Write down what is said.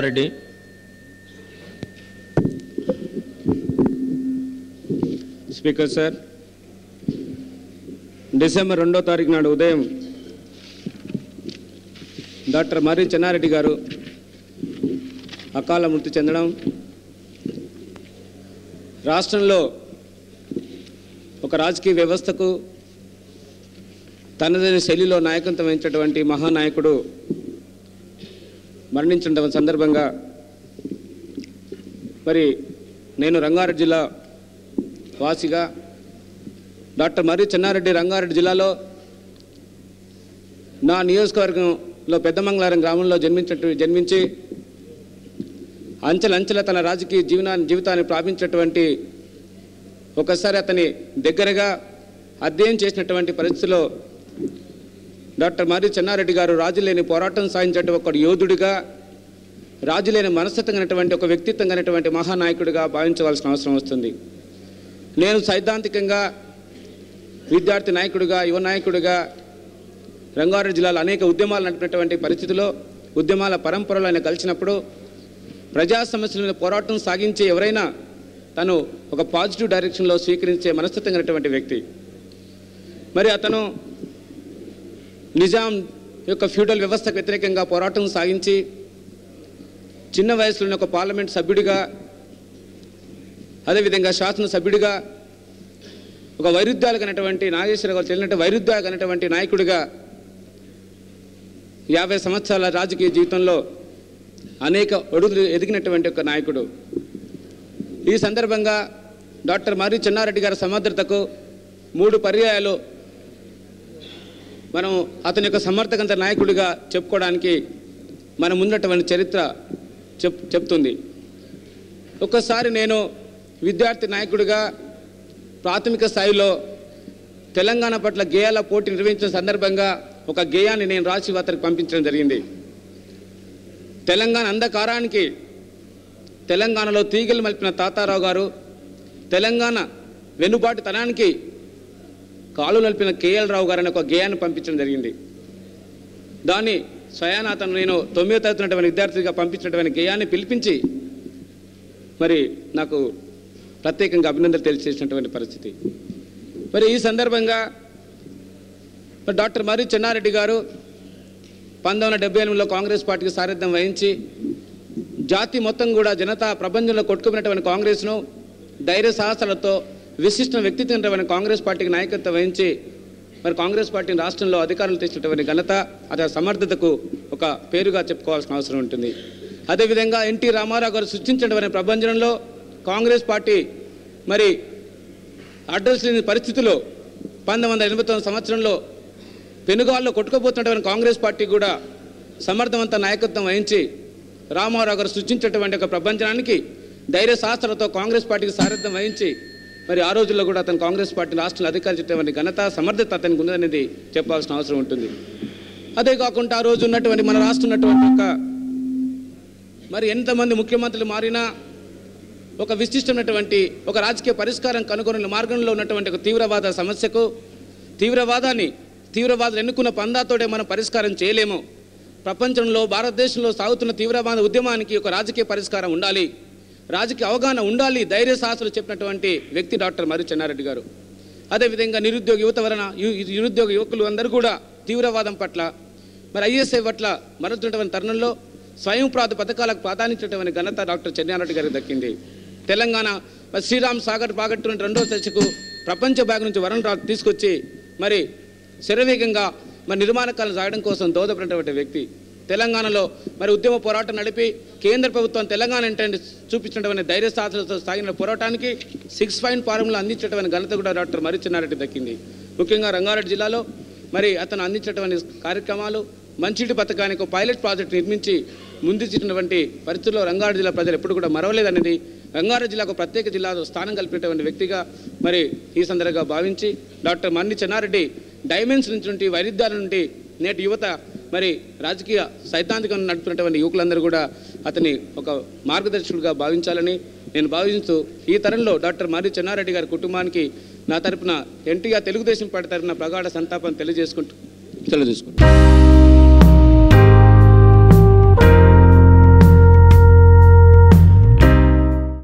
Chennareddy speaker sir December రెండో తారీఖు నాడు ఉదయం డాక్టర్ మర్రి చెన్నారెడ్డి గారు అకాల మృతి చెందడం రాష్ట్రంలో ఒక రాజకీయ వ్యవస్థకు తనదైన శైలిలో నాయకత్వం వహించినటువంటి మహానాయకుడు మరణించడం సందర్భంగా మరి నేను రంగారెడ్డి జిల్లా వాసిగా డాక్టర్ మర్రి చెన్నారెడ్డి రంగారెడ్డి జిల్లాలో నా నియోజకవర్గంలో పెద్దమంగళారం గ్రామంలో జన్మించట్టు జన్మించి అంచెలంచెల తన రాజకీయ జీవనాన్ని జీవితాన్ని ప్రాపించినటువంటి ఒకసారి అతని దగ్గరగా అధ్యయనం చేసినటువంటి పరిస్థితిలో డాక్టర్ మర్రి చెన్నారెడ్డి గారు రాజులేని పోరాటం సాధించే ఒక యోధుడిగా రాజులేని మనస్తత్వం కలిగినటువంటి ఒక వ్యక్తిత్వం కలిగినటువంటి మహానాయకుడిగా భావించవలసిన అవసరం వస్తుంది. నేను సైద్ధాంతికంగా విద్యార్థి నాయకుడిగా యువ నాయకుడిగా రంగారెడ్డి జిల్లాలో అనేక ఉద్యమాలు నడిపినటువంటి పరిస్థితిలో ఉద్యమాల పరంపరలో ఆయన కలిసినప్పుడు ప్రజా సమస్యల మీద పోరాటం సాగించే ఎవరైనా తను ఒక పాజిటివ్ డైరెక్షన్లో స్వీకరించే మనస్తత్వం కలిగినటువంటి వ్యక్తి. మరి అతను నిజాం యొక్క ఫ్యూడల్ వ్యవస్థకు వ్యతిరేకంగా పోరాటం సాగించి చిన్న వయసులోని ఒక పార్లమెంట్ సభ్యుడిగా అదేవిధంగా శాసనసభ్యుడిగా ఒక వైరుధ్యాలు కనటువంటి నాగేశ్వర గారు చెల్లినట్టు వైరుధ్యాలు కనటువంటి నాయకుడిగా యాభై సంవత్సరాల రాజకీయ జీవితంలో అనేక ఒడుగులు ఎదిగినటువంటి ఒక నాయకుడు. ఈ సందర్భంగా డాక్టర్ మర్రి చెన్నారెడ్డి గారి సమర్థతకు మూడు పర్యాయాలు మనం అతని యొక్క సమర్థకంత నాయకుడిగా చెప్పుకోవడానికి మన ముందటువంటి చరిత్ర చెప్ చెప్తుంది. ఒక్కసారి నేను విద్యార్థి నాయకుడిగా ప్రాథమిక స్థాయిలో తెలంగాణ పట్ల గేయాల పోటీ నిర్వహించిన సందర్భంగా ఒక గేయాన్ని నేను రాసి అతనికి పంపించడం జరిగింది. తెలంగాణ అంధకారానికి తెలంగాణలో తీగలు మలిపిన తాతారావు గారు తెలంగాణ వెనుబాటుతనానికి కాలు నలిపిన కేఎల్ రావు గారని ఒక గేయాన్ని పంపించడం జరిగింది. దాన్ని స్వయాన అతను నేను తొమ్మిదో తరగతినటువంటి విద్యార్థిగా పంపించినటువంటి గేయాన్ని పిలిపించి మరి నాకు ప్రత్యేకంగా అభినందనలు తెలియజేసినటువంటి పరిస్థితి. మరి ఈ సందర్భంగా డాక్టర్ మర్రి చెన్నారెడ్డి గారు పంతొమ్మిది వందల డెబ్బై ఎనిమిదిలో కాంగ్రెస్ పార్టీకి సారథ్యం వహించి జాతి మొత్తం కూడా జనతా ప్రపంచంలో కొట్టుకున్నటువంటి కాంగ్రెస్ను ధైర్య సాహసాలతో విశిష్ట వ్యక్తిత్వం కాంగ్రెస్ పార్టీకి నాయకత్వం వహించి మరి కాంగ్రెస్ పార్టీని రాష్ట్రంలో అధికారులు తెచ్చినటువంటి ఘనత అతని సమర్థతకు ఒక పేరుగా చెప్పుకోవాల్సిన అవసరం ఉంటుంది. అదేవిధంగా ఎన్టీ రామారావు గారు సృష్టించినటువంటి ప్రపంచంలో కాంగ్రెస్ పార్టీ మరి అడ్రస్ లేని పరిస్థితిలో పంతొమ్మిది వందల ఎనభై తొమ్మిది సంవత్సరంలో పెనుగాల్లో కొట్టుకుపోతున్నటువంటి కాంగ్రెస్ పార్టీ కూడా సమర్థవంత నాయకత్వం వహించి రామారావు గారు సృష్టించినటువంటి ఒక ప్రపంచానికి ధైర్య శాస్త్రాలతో కాంగ్రెస్ పార్టీకి సారథ్యం వహించి మరి ఆ రోజుల్లో కూడా అతను కాంగ్రెస్ పార్టీ రాష్ట్రంలో అధికారించేటువంటి ఘనత సమర్థత అతనికి ఉందనేది చెప్పాల్సిన అవసరం ఉంటుంది. అదే కాకుండా ఆ రోజు ఉన్నటువంటి మన రాష్ట్రం ఉన్నటువంటి ఒక మరి ఎంతమంది ముఖ్యమంత్రులు మారినా ఒక విశిష్టమైనటువంటి ఒక రాజకీయ పరిష్కారం కనుగొన మార్గంలో ఉన్నటువంటి ఒక తీవ్రవాద సమస్యకు తీవ్రవాదాన్ని తీవ్రవాదులు ఎన్నుకున్న పందాతోటే మనం పరిష్కారం చేయలేము. ప్రపంచంలో భారతదేశంలో సాగుతున్న తీవ్రవాద ఉద్యమానికి ఒక రాజకీయ పరిష్కారం ఉండాలి. రాజకీయ అవగాహన ఉండాలి ధైర్య శాస్త్రులు చెప్పినటువంటి వ్యక్తి డాక్టర్ మర్రి చెన్నారెడ్డి గారు. అదేవిధంగా నిరుద్యోగ యువత వలన నిరుద్యోగ యువకులు అందరూ కూడా తీవ్రవాదం పట్ల మరి ఐఎస్ఐ పట్ల మరుగుతున్నటువంటి తరుణంలో స్వయం ప్రాత పథకాలకు ప్రాధాన్యతటువంటి ఘనత డాక్టర్ చెన్నారెడ్డి గారికి దక్కింది. తెలంగాణ మరి శ్రీరామ్ సాగర్ ప్రాగట్టు రెండో దశకు ప్రపంచ బ్యాంక్ నుంచి వరం తీసుకొచ్చి మరి శరవేగంగా మరి నిర్మాణకాలు సాగడం కోసం దోదపడినటువంటి వ్యక్తి. తెలంగాణలో మరి ఉద్యమ పోరాటం నడిపి కేంద్ర ప్రభుత్వం తెలంగాణ ఏంటంటే చూపించినటువంటి ధైర్య సాధనతో సాగిన పోరాటానికి సిక్స్ పాయింట్ ఫారంలో అందించినటువంటి ఘనత కూడా డాక్టర్ మర్రి దక్కింది. ముఖ్యంగా రంగారెడ్డి జిల్లాలో మరి అతను అందించినటువంటి కార్యక్రమాలు మంచిటి పథకానికి ఒక పైలట్ ప్రాజెక్ట్ నిర్మించి ముందుచ్చినటువంటి పరిస్థితుల్లో రంగారెడ్డి జిల్లా ప్రజలు ఎప్పుడు కూడా మరవలేదనేది రంగారెడ్డి జిల్లాకు ప్రత్యేక జిల్లాలో స్థానం కల్పినటువంటి వ్యక్తిగా మరి ఈ సందర్భంగా భావించి డాక్టర్ మన్ని చెన్నారెడ్డి డైమెండ్స్ నుంచి వైరుధ్యాల నుండి నేటి యువత మరి రాజకీయ సైద్ధాంతికం నడుపుతున్నటువంటి యువకులందరూ కూడా అతని ఒక మార్గదర్శకుడిగా భావించాలని నేను భావిస్తూ ఈ తరంలో డాక్టర్ మర్రి చెన్నారెడ్డి గారి కుటుంబానికి నా తరపున ఎన్టీఆర్ తెలుగుదేశం పార్టీ తరపున ప్రగాఢ సంతాపం తెలియజేసుకుంటూ తెలియజేసుకుంటాను